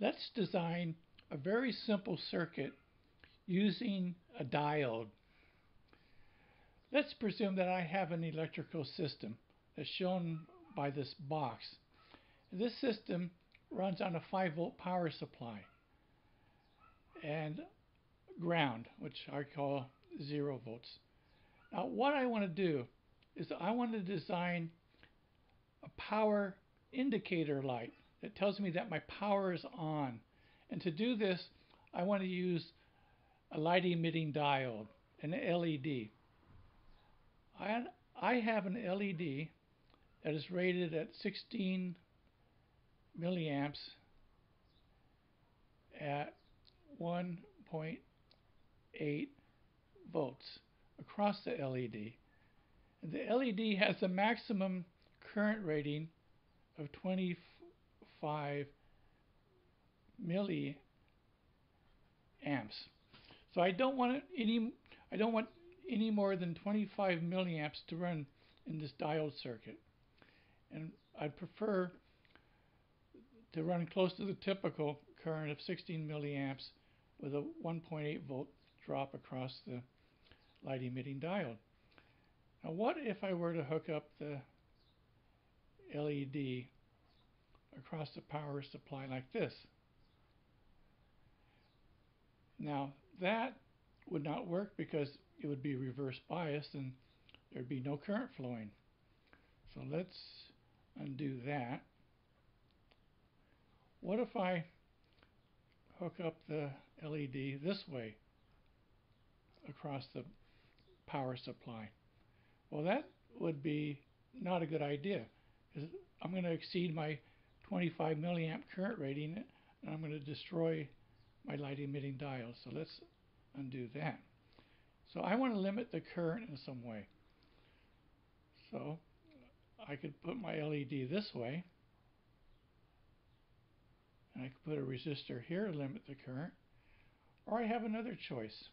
Let's design a very simple circuit using a diode. Let's presume that I have an electrical system as shown by this box. This system runs on a 5 volt power supply and ground, which I call 0 volts. Now what I want to do is I want to design a power indicator light that tells me that my power is on. And to do this, I want to use a light emitting diode, an LED. I, I have an LED that is rated at 16 milliamps at 1.8 volts across the LED. And the LED has a maximum current rating of 25 milliamps. So I don't want any I don't want any more than 25 milliamps to run in this diode circuit. And I'd prefer to run close to the typical current of 16 milliamps with a 1.8 volt drop across the light emitting diode. Now what if I were to hook up the LED across the power supply like this? Now that would not work because it would be reverse biased and there'd be no current flowing. So let's undo that. What if I hook up the LED this way across the power supply? Well, that would be not a good idea I'm going to exceed my 25 milliamp current rating and I'm going to destroy my light emitting diode. So let's undo that. So I want to limit the current in some way. So I could put my LED this way. And I could put a resistor here to limit the current. Or I have another choice.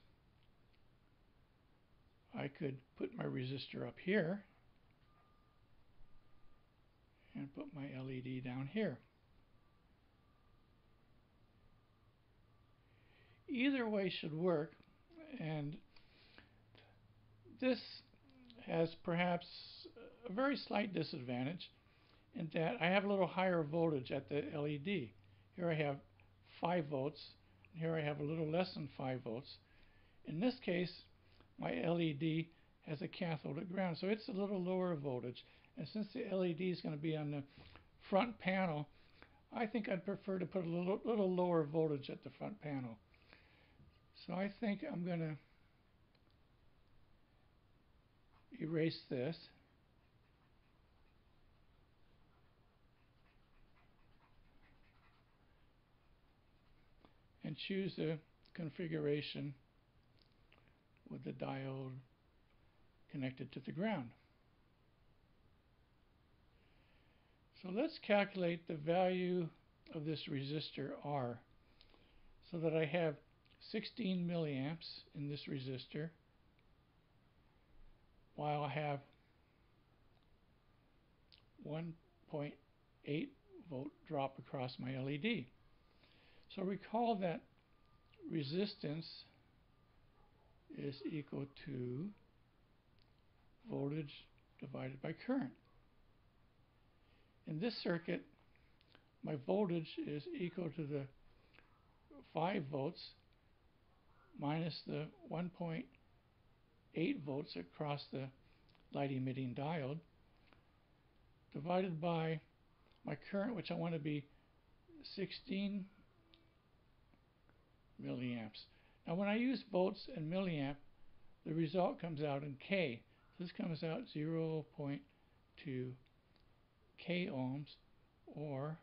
I could put my resistor up here and put my LED down here. Either way should work and this has perhaps a very slight disadvantage in that I have a little higher voltage at the LED. Here I have 5 volts, here I have a little less than 5 volts. In this case, my LED has a cathode at ground, so it's a little lower voltage. And since the LED is going to be on the front panel, I think I'd prefer to put a little, little lower voltage at the front panel. So I think I'm going to erase this. And choose the configuration with the diode connected to the ground. So let's calculate the value of this resistor R so that I have 16 milliamps in this resistor while I have 1.8 volt drop across my LED. So recall that resistance is equal to voltage divided by current. In this circuit, my voltage is equal to the 5 volts minus the 1.8 volts across the light emitting diode divided by my current, which I want to be 16 milliamps. Now when I use volts and milliamp, the result comes out in K. This comes out 0.2 K ohms or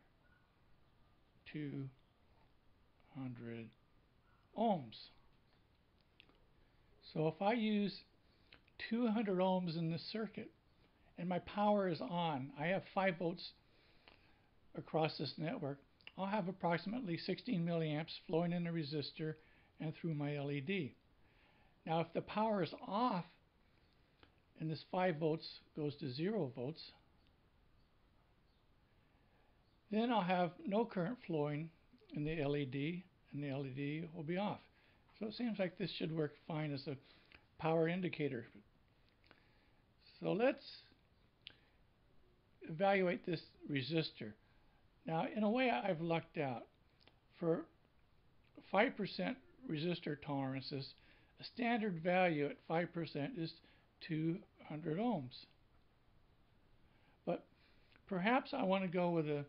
200 ohms. So if I use 200 ohms in this circuit and my power is on, I have 5 volts across this network, I'll have approximately 16 milliamps flowing in the resistor and through my LED. Now if the power is off and this 5 volts goes to 0 volts, then I'll have no current flowing in the LED and the LED will be off. So it seems like this should work fine as a power indicator. So let's evaluate this resistor. Now, in a way, I've lucked out. For 5% resistor tolerances, a standard value at 5% is 200 ohms. But perhaps I want to go with a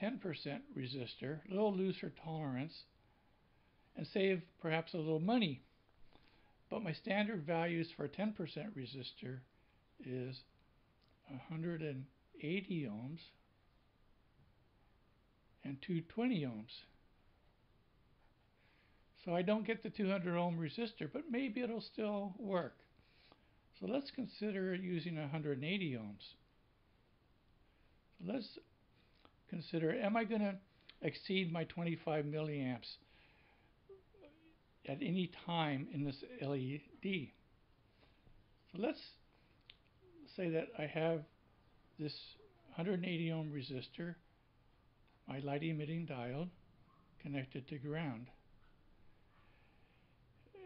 10% resistor, a little looser tolerance, and save perhaps a little money. But my standard values for a 10% resistor is 180 ohms and 220 ohms. So I don't get the 200 ohm resistor, but maybe it'll still work. So let's consider using 180 ohms. Let's consider, am I going to exceed my 25 milliamps at any time in this LED? So let's say that I have this 180 ohm resistor, my light emitting diode, connected to ground.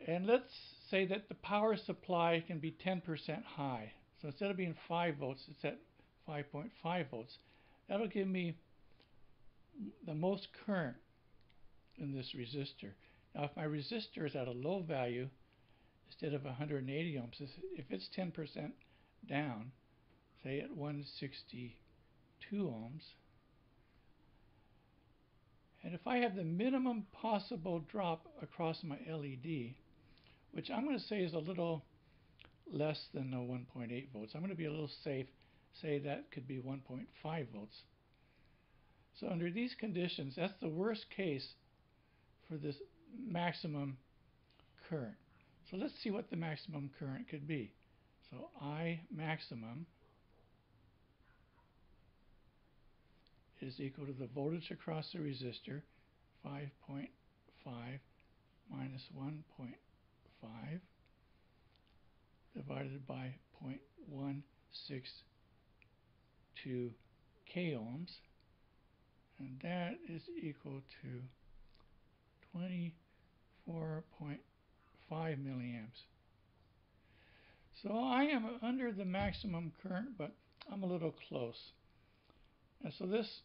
And let's say that the power supply can be 10% high. So instead of being 5 volts, it's at 5.5 volts. That'll give me the most current in this resistor. Now if my resistor is at a low value, instead of 180 ohms, if it's 10% down, say at 162 ohms, and if I have the minimum possible drop across my LED, which I'm going to say is a little less than the 1.8 volts. I'm going to be a little safe, say that could be 1.5 volts. So under these conditions, that's the worst case for this maximum current. So let's see what the maximum current could be. So I maximum is equal to the voltage across the resistor, 5.5 minus 1.5 divided by 0.162 k ohms, and that is equal to 24.5 milliamps. So I am under the maximum current, but I'm a little close. And so this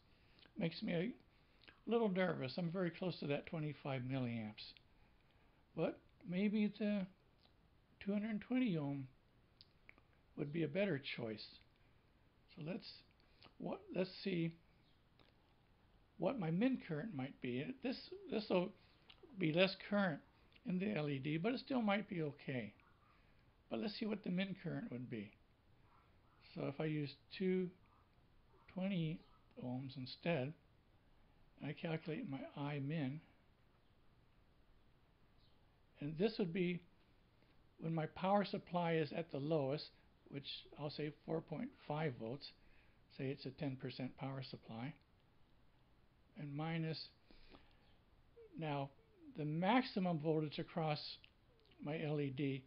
makes me a little nervous. I'm very close to that 25 milliamps. But maybe the 220 ohm would be a better choice. So let's what let's see what my min current might be. This this will be less current in the LED, but it still might be okay. But let's see what the min current would be. So if I use 220 ohms instead, I calculate my I min, and this would be when my power supply is at the lowest, which I'll say 4.5 volts, say it's a 10% power supply, and minus, now the maximum voltage across my LED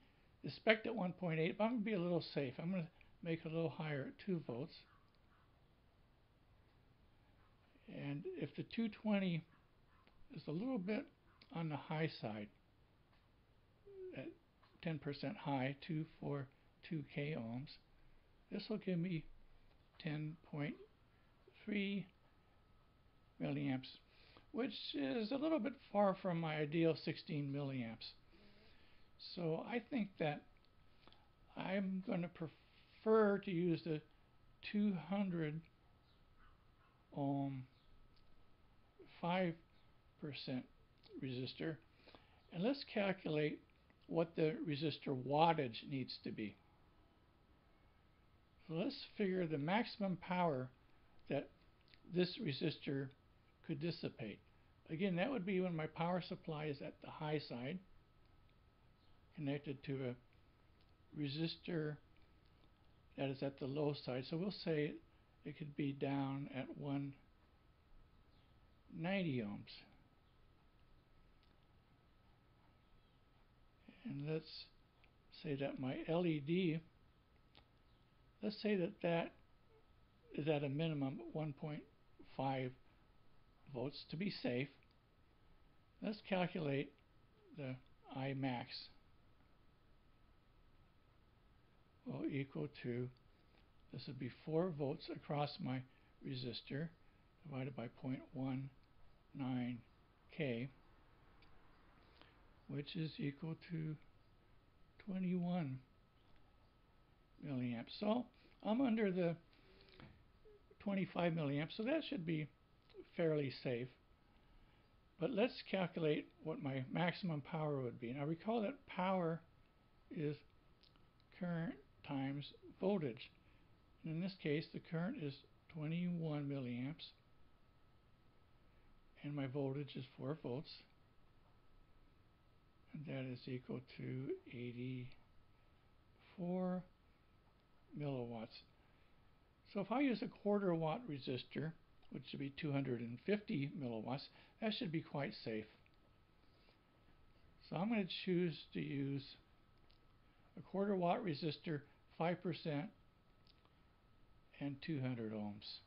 is spec at 1.8, but I'm going to be a little safe. I'm going to make it a little higher at 2 volts. And if the 220 is a little bit on the high side, at 10% high, 242 k ohms, this will give me 10.3 milliamps, which is a little bit far from my ideal 16 milliamps. So I think that I'm going to prefer to use the 200 ohm 5% resistor. And let's calculate what the resistor wattage needs to be. Let's figure the maximum power that this resistor could dissipate. Again, that would be when my power supply is at the high side, connected to a resistor that is at the low side. So we'll say it could be down at 190 ohms. And let's say that my LED, let's say that that is at a minimum 1.5 volts to be safe. Let's calculate the I max will equal to, this would be 4 volts across my resistor divided by 0.19k, which is equal to 21 milliamps. So I'm under the 25 milliamps, so that should be fairly safe. But let's calculate what my maximum power would be. Now recall that power is current times voltage. And in this case, the current is 21 milliamps, and my voltage is 4 volts, and that is equal to 84 milliwatts. So if I use a quarter watt resistor, which should be 250 milliwatts, that should be quite safe. So I'm going to choose to use a quarter watt resistor 5% and 200 ohms.